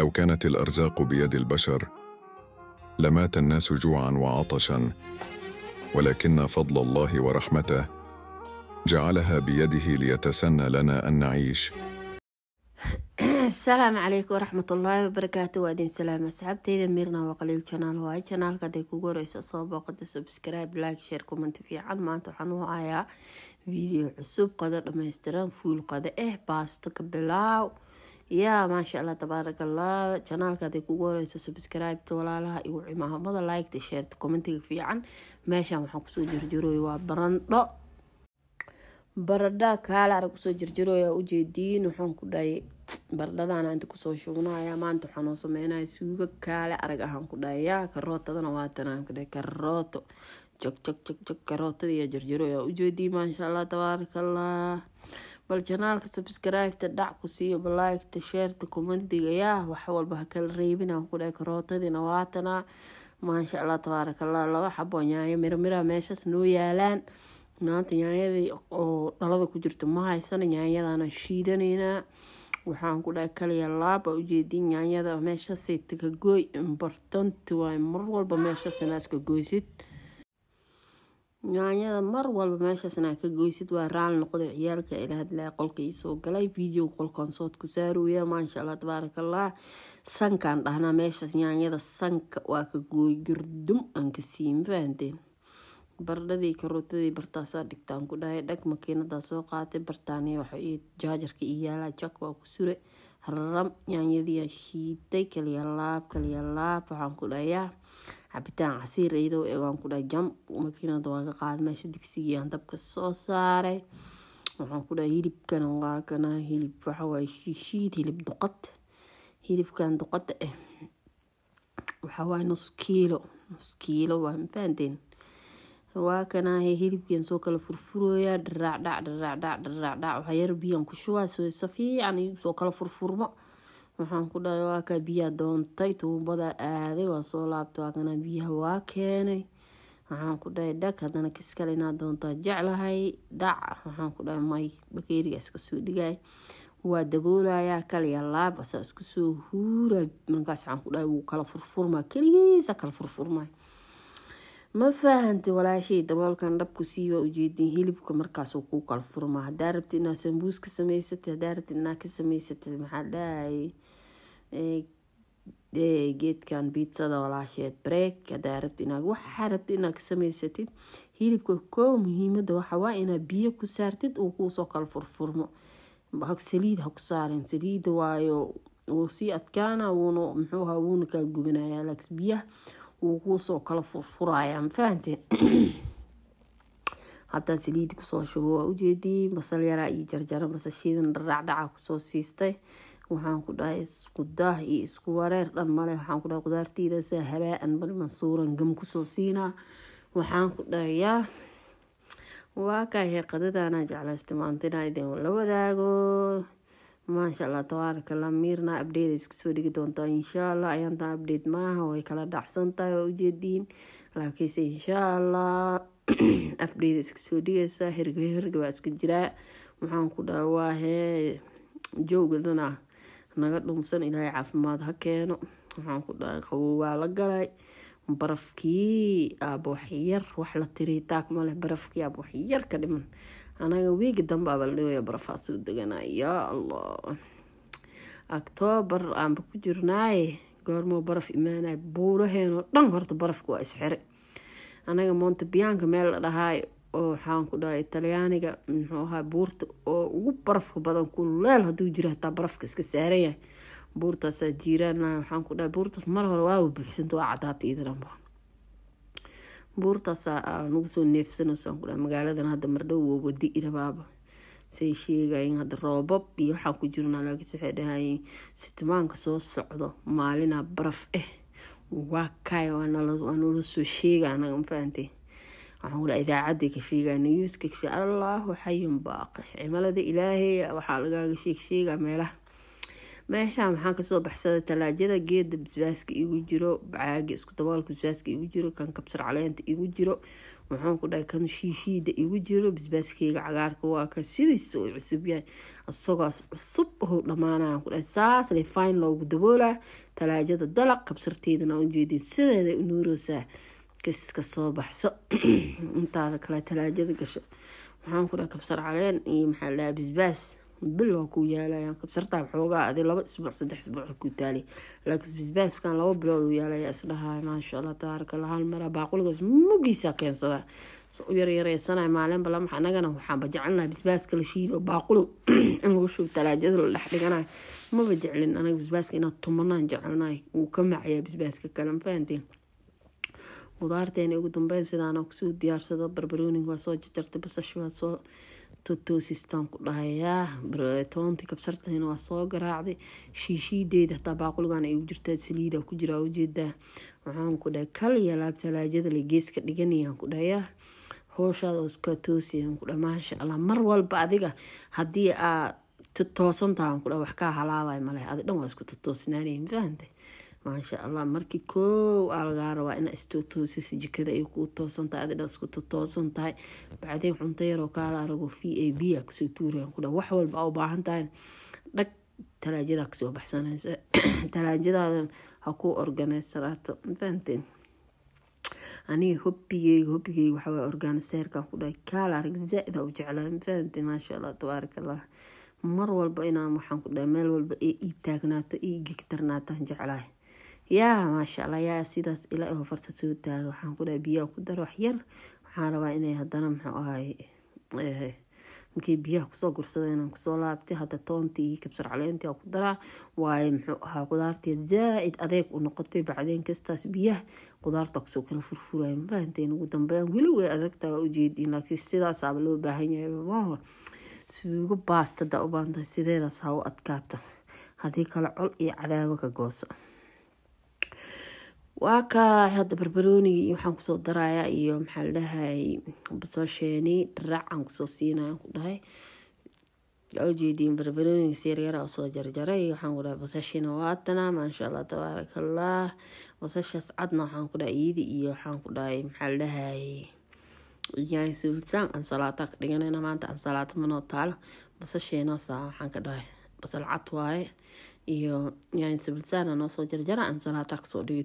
لو كانت الأرزاق بيد البشر لمات الناس جوعا وعطشا ولكن فضل الله ورحمته جعلها بيده ليتسنى لنا أن نعيش. السلام عليكم ورحمة الله وبركاته. وأدين سلامة سحبتي دميرنا وقليل شنال هواي شنال كده كوغوريس أصابة قد سبسكرايب لايك شير كومنت في عن ما أنتو حنو آيا فيديو عصوب. قدر ما يسترن فول قدر. إيه باستك بلاو yaa maasha allah tabaaraka allah janaalka haday kugu horeysa subscribe walaalaha igu cimaamada liketa shareta commentiga fiican. Meeshan waxaan ku soo jirjirooya waa barandho baradha kaale arag ku soo jirjirooya ujeediin waxaan ku dhahay baradhadana inta ku soo shubnaya maanta waxaan oo sameynaya suugo kaale arag ahaan ku dhahayaa karootadana waatanaan ku dhahay karooto. Jog jog jog jog karootada iyo jirjirooya ujeediin maasha allah tabaaraka allah bal janaalka subscribeta dhac ku siiyo balaigta sheerta commentiga yaa wax walba ha kala reebin aan ku dhahay karootadiina waatana. Maasha allah tabaaraka allah laba xabo nyaayo miramira meeshaas noo yaalaan. Maanta nyaanyadii oo dhalada ku jirto ma haysana nyaanyadana shiidaneynaa waxaan ku dhahay kaliya laaba ujeedin nyaanyada meeshasay tagagooy imbortanti waay mar walba meeshaas inaa iska goysid nyaanyada mar walba meeshaas inaa ka goysid waa raali noqda ciyaalka ila qolka iisoo galay. Video qolkan sood ku saarooya maasha allah tabaaraka allah sankaan dhahnaa meeshaas nyaanyada sanka waa ka gooy gurdum aan ka siin fahanteen. Baradhadii karootadii bartaasaa dhigtaan ku dhahay. Dhag makiinadaa soo qaatay. Bartaani waxa jaajarka iyo yaalaa jak waa ku sure. Ram yaanyadii shiiday kaliya laab kaliya laab. Waxaan ku dhahayaa cabitaan casiir iyadoo eegaan ku dhahay jam. Makiinada waa ka qaada meesha digsigiyaan dabka soo saaray. Waxaan ku dhahay hilibkana waa kana hilib waxawaaye shiishiid hilib duqad. Hilibkan duqada ah waxawaaye nus kiilo nus kiilo waa mafahanteen waa kanaahe hilibkian soo kala furfurooya dharaacdhac dharaacdhac dharaacdhac waxaa yar biyaan ku shubaa so fiican soo kala furfurmo waxaan ku dhahay waa kaa biyaa doontay tuubada aaday waa soo laabtay waa kanaa biyaha waa keenay. Waxaan ku dhahay dhag haddana kiskale inaad doontaa jeclahay. Dhac. Waxaan ku dhahay may bakeeriga iska soo dhigay waa daboolayaa kaliya laab asaa isku soo huura markaas waxaan ku dhahay wuu kala furfurmaa keligiisa kala furfurmay ma fahantay walaashay daboolkan dhabku sii waa ujeedin hilibka markaasuu kuu kala furmaa hadaa rabti inaad sambuus ka samaysatay hadaa rabti inaad ka samaysatay maxaa dhahay? Geedkan biitsada walaasheed break hadaa rabti inaad waxaa rabti inaad ka samaysatid. Hilibka koo muhiimada waxawaa inaad biyo ku saartid uu kuusoo kala furfurmo saliid ha ku saarin saliida waayo wuu sii adkaana wuuna muxuu ahaa wuuna kaa gubanayaa. Laakiin biyaha wuu kuusoo kala furfuraya mafahante hadaa saliidi ku soo shubo waa ujeedii. Basal yaraa iyo jarjara basashiidan dharaacdhaca ku soo siistay. Waxaan ku dhahay isku daah iyo isku wareer. Dhan male waxaan ku dhahay qudaarteyda saa habaa-an bal mansuuran gam ku soo siinaa. Waxaan ku dhahayaa waa kaahee qadadaana jeclaysta maantina idin la wadaago maasha allah tabaaraka allah miirna abdheeda iska soo dhigi doontaa insha allah ayaantan abdheed maaha way kala dhacsan tahay waa ujeediin laakiinse insha allah afdheeda iska soo dhigaysa hirga hirga waa iska jiraa waxaan ku dhaha waahee joogdana naga dhunsan ilaahay caafimaad ha keeno. Waxaan ku dhahay qabow waa la galay. Barafkii aaba waxyar wax la tiriy maleh barafkii aaba waxyar ka dhiman anaga wiigi dambe aba la dhawaya barafaa soo deganaa yaa allah. Octoobar aanba ku jirnaaye goormoo baraf imaanay buuraheenoo dhan horta barafka waa isxire anaga montebianka meel la dhahaayo oo waxaan ku dhahay talyaaniga muxuu ahaa buurta oo ugu barafka badan kuleel haduu jiro hataa barafka iska saaran yahay. Buurtaasaa jiiraan waxaan ku dhahay buurtaas mar hore waaba buuxsanta waa cadaata buurtaasaa nagu soo neefsanayso ku magaaladan hadda mardhow waa wadi irabaaba say sheegayin hadda roobab iyo waxaan ku jirnaa laakiinse waxay dhahayeen sitimaanka soo socdo maalina baraf eh. Waa kaay waa nala soo sheega anaga mafahantay waxaan kudhaha idaacaday ka sheegaa newska allahu xayun baaqi. Cimilada ilaahay waxaa lagaaga sheeg sheegaa meelaha meeshaan maxaa ka soo baxsaday talaajada geeda basbaaska igu jiro caaga isku daboolka basbaaska igu jiro kan kabsar caleenta igu jiro waxaan ku dhahay kan shiishiida igu jiro basbaaskeyga cagaarka waa ka sidiisa uu cusub yahay. Isagoos cusub ou dhamaanayaan ku dhahay saas le fine loogu daboolaa. Talaajada dalaq kabsarteedana ujeedin sideeda unuuroosaa kiska soo baxso intaada kale talaajada gasho. Waxaan ku dhahay kabsar caleen iyo maxaa dhahaa basbaas bil waa ku yaalayaan kabsartaa xoogaa adi laba isbuuc saddex isbuuc ku taali. Laakiin basbaaskan laba bilood uu yaalaya isdhahay maasha allah tabaaraka allah hal mara baaquligaas mugiisa keensadaa. U yaryareysanay maalinba lama anagana waxaanba jecelnahay basbaaska la shiido baaquli in lagu shubo talaajada la dhex dhiganayo. Maba jeclin anaga basbaaska inaad tumanaan jecelnahay wuu ka macayaa basbaaska kale mafahanteen qudaarteena ugu dambeyn sidaana ku soo diyaarsado barbarooniga waa soo jajartay basasha waa soo totoosistaan ku dhahayaa toontii kabsartayna waa soo garaacday shiishiideeda hataa baaquligan ay u jirtaa saliida ku jira u jeedaa waxaan ku dhahay kal iyo laab talaajada la geeska dhiganayaan ku dhahayaa. Hooshaada iska toosiyaan ku dhaha maasha allah mar walba adiga haddii aad toosan tahan ku dhaha wax kaa halaabay male adi dhan waa isku totoosnaanay mafahantay maasha allah markii koow aa lagaa rabaa istootoosisa jikada ay kuu toosan tahay adi dhan isku toosan tahay bacdeen cunto yaroo kaala arago v a b a ka soo tuurayaan ku dhaha wax walba aa u baahan dhag talaajadaa ka soo baxsanaysa talaajadaadan ha kuu organisanaato mafahanteen aniga hobigeyga hobigeyga waxawaa organiseerkan ku dhahay. Arag zaa-ida u jeclaa mafahanteen maasha allah tabaaraka allah mar walba inaan waxaan ku dhahay meel walba ee ii taagnaato ii gegtarnaataan jeclahay yaa maasha allah yaa sidaas ilaa oo farta soo taaga waxaan ku dhahay biyaha ku daro wax yar. Waxaan rabaa inay haddana muxuu ahay markii biyaha ku soo gursada inaan ku soo laabtay hadda toontii iyo kabsar caleentii ku daraa. Waaye muxuu ahaa qudaartii zaa-id adeeg u noqotay bacdeen kastaas biyaha qudaarta ku soo kala furfuraya mafahanteen ugu dambeyn weli way adagtaa waa ujeediin laakiin sidaasaaba loo baahan yahay maaha suugo baastada u sideedaas ha u adkaato. Haddii kale col iyo cadaabo ka gooso waa kaa hadda barbaroonigi iyo waxaan ku soo darayaa iyo maxaa la dhahay basasheeni dharaacaan ku soo siinaya ku dhahay. Ujeediin barbarooniga siyaryara soo jarjaray waxaan ku dhahay basashina waatana maasha allah tabaaraka allah basashaas cadna waxaan ku dhahay iyadi iyo waxaan ku dhahay maxaa la dhahay yahay suulsaan ansalaata ka dhiganayna maanta ansalaata manoo taalo. Basasheenaasa waxaan ka dhahay basal cad waaye iyo suulsaana noo soo jarjara ansalaata ka soo dhigi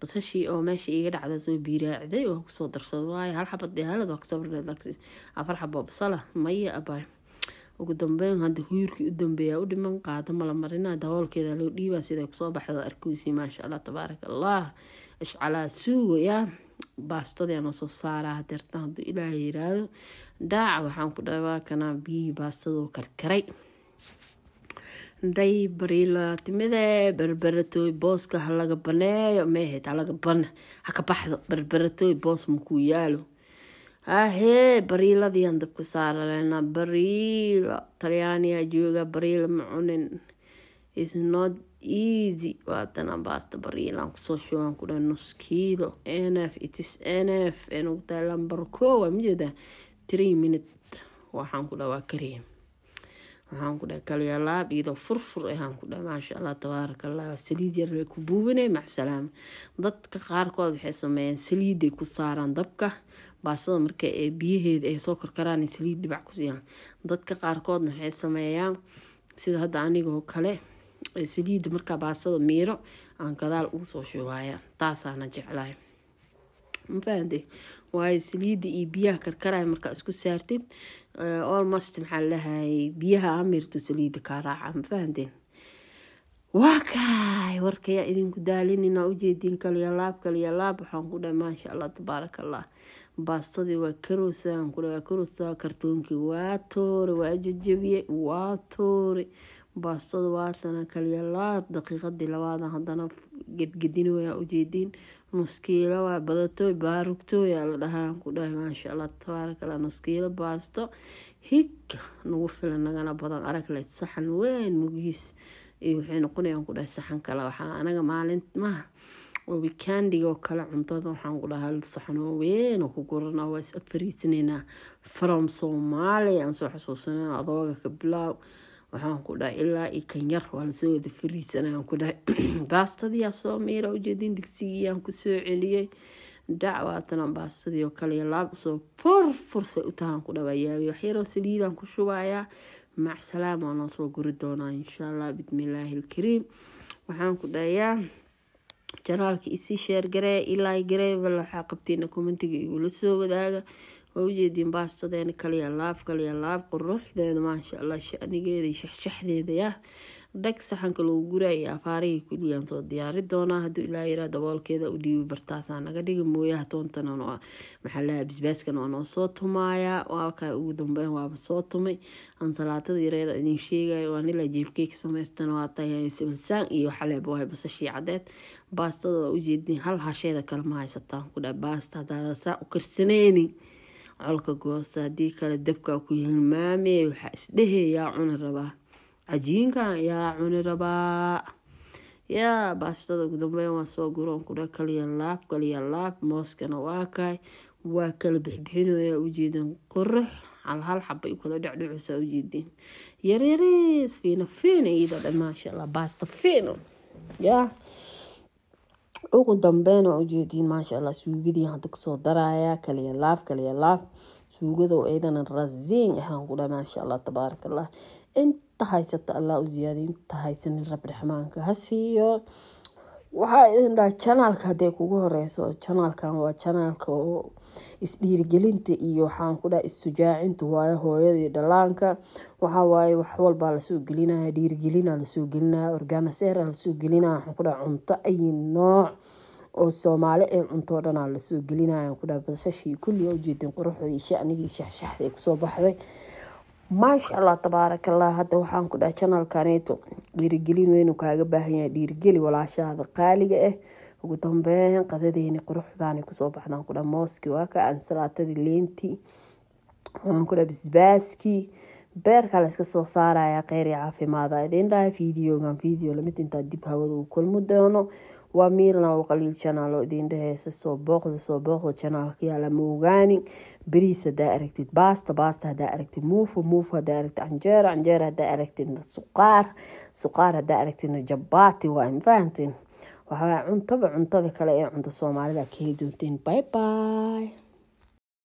basashii oo meesha iiga dhacda soo biiraacday oo ku soo darsado waaye hal xabad dehaalad waa ka soo bardhay afar xabo basala maya abaay ugu dambeyn hadda huyurkii u dambeeya u dhiman qaado mala marina daboolkeeda loo dhiibaa siday ku soo baxdo arkoosi maasha allah tabaaraka allah ishcalaa suugo yaa baastadii noo soo saaraa hadeerta hadduu ilaaha yiraahdo. Dhaaca waxaan ku dhahay kana biyihii baastadoo karkaray day bariila timide berberatooy booska halaga baneeyo mehed halaga bane haka baxdo berberatooy boos makuu yaalo ahee bariiladiian dabka saaralena bariila talyaaniya jooga bariila ma cunin. Is not easy. Waatana baasta bariilaan ku soo shuban ku nus kiilo. Nf itis nf nugu tahay lambar koo waa majeeda three minute. Waxaan ku dhaha waa kariya waxaan ku dhahay kalyalaab iyadoo furfur ahaan ku dhahay maasha allah tabaaraka allah saliid yar ku buubinay macsalaama dadka qaarkood waxay sameeyeen saliiday ku saaraan dabka. Baastada marka ee biyaheeda ay soo karkaraan saliid dhibac ku siiyaan. Dadka qaarkoodna waxay sameeyaan sida hadda anigoo kale saliidda markaa baastada miiro aan gadaal ugu soo shubaaya taasaana jeclahay. Mafahante waayo saliidda iyo biyaha karkaraya markaa isku saartid almost maxaa lahay biyaha amirto saliidda kaa raaca mafahanteen waa kaay warkayaa idinku daalinina ujeediin kalyalaab kalyalaab waxaan ku dhahay maasha allah tabaaraka allah baastadii waa karosaan ku dhahay karosa kartoonkii waa toore waa jajabiye waa toore baastada waatana kalyalaab daqiiqadii labaada haddana gedgedin waa ujeediin nuskiilo waa badatooy baarugtooy aa la dhahaan ku dhahay maasha allah tabaaraka allah nuskiilo baasto. Hig nagu filan nagana badan aragle saxan weyn mugiis. Waxay noqonayaan ku dhahay saxan kale. Waxaa anaga maalinmaha wikaandigoo kale cuntada waxaan ku dhahay saxan weyn oo ku gurana waa is afariisanaynaa from soomaaliya aan soo xasuusanay adooga ka bilaaw waxaan ku dhahay ilaa iyo kan yar waa la soo wada fariisanayaan ku dhahay. Baastadiyaa soo miira ujeedin digsigiyaan ku soo celiyey. Dacwaatana baastadii oo kale laab soo tahaan ku dhawayaabi waxyaroo saliidaan ku shubayaa. Macsalaam waa noo soo guri doonaa insha allah bismillaahi alkariim. Waxaan ku dhahayaa janaalka isii sheer garee ilaa garee bal waxaa qabtiina commentiga igula soo wadaaga waa ujeediin baastadeena kaliya laab kaliya laab quruxdeeda maasha allah shanigeeda shaxshaxdeeda yah. Dhag saxanka lagu guraa iyo afaarihii kuliyaan soo diyaari doonaa. Hadduu ilaa yaraa daboolkeeda u dhiibi bartaasaa naga dhigi mooyaha toontana maxaa bisbaaskan waa noo soo tumaaya. Waa kaa ugu dambeyn waaba soo tumay. Ansalaatada yareeda idin sheegayo waa nilaa jeefkey ka samaystan waa tahay sibilsaan iyo xaleeb waay basashii cadeed baastada waa ujeedin hal hasheeda kale ma haysataan ku baasta hadaada saa u karsaneyni colka goosta haddii kale dabkaa ku hilmaamey waxaa isdheheyaa cuni rabaa. Cajiinkan yaa cuni rabaa. Yaa baashtada ugu dambeyn waa soo guroon kudha kaliya laab kaliya laab mooskana waa kaay. Waa kala bixbixinaya ujeedin qurux hal hal xabay u kala dhecdhecusaa ujeedin yaryariis fiina fiina iyada dhan maasha allah baasta fiino. Yaa ugu dambeyn waa ujeediin maasha allah suugadii hadda ku soo daraya kaliya laab kaliya laab suugada oo iyadana rasiin ahaan kudha maasha allah tabaaraka allah inta haysata allah u ziyaadiy inta haysanin rabbi raxmaanka ha siiyo waxaa idin janaalka hadday kugu horeyso janaalkan waa janaalka oo isdhiirigelinta iyo waxaan ku dhaha isujaacinta waayo hooyadii dhalaanka waxaa waaye wax walbaa la soo gelinaya dhiirigelina la soo gelinaya organaseera la soo gelinaya waxaan ku dhaha cunto ay nooc oo soomaali ee cuntoo dhanaa la soo gelinaya ku dhaha basashii kulli ujeedin quruxdii shanigii shaxshaxday ku soo baxday maasha allah tabaaraka allah hadda waxaan ku dhaha janalkaneeto dhiirigelin weynu kaaga baahan yahay dhiirigeli walaashaada qaaliga ah ugu dambeyn qadadeeni quruxdaani ku soo baxdaan ku dhaha mooski waa ka ansalaatadii leentii waxaan ku dhaha bisbaaskii beerkaa layska soo saaraya kheyr iyo caafimaada idin dhahay videogan video la mid intaa dib hawada uu kulmi doono waa miirna u qaliil janaalo idin dhaheysa soo booqda soo booqda janaalka yaalla ma ogaanin beriis hadaa aragtid baasta baasta hadaa aragtid muufo muufo hadaa aragtid canjeero canjeero hadaa aragtid suqaar suqaar hadaa aragtidna jabaati waa mafahanteen waxaa cuntaba cuntada kale ee cunto soomaalida ka heli doonteen bye bye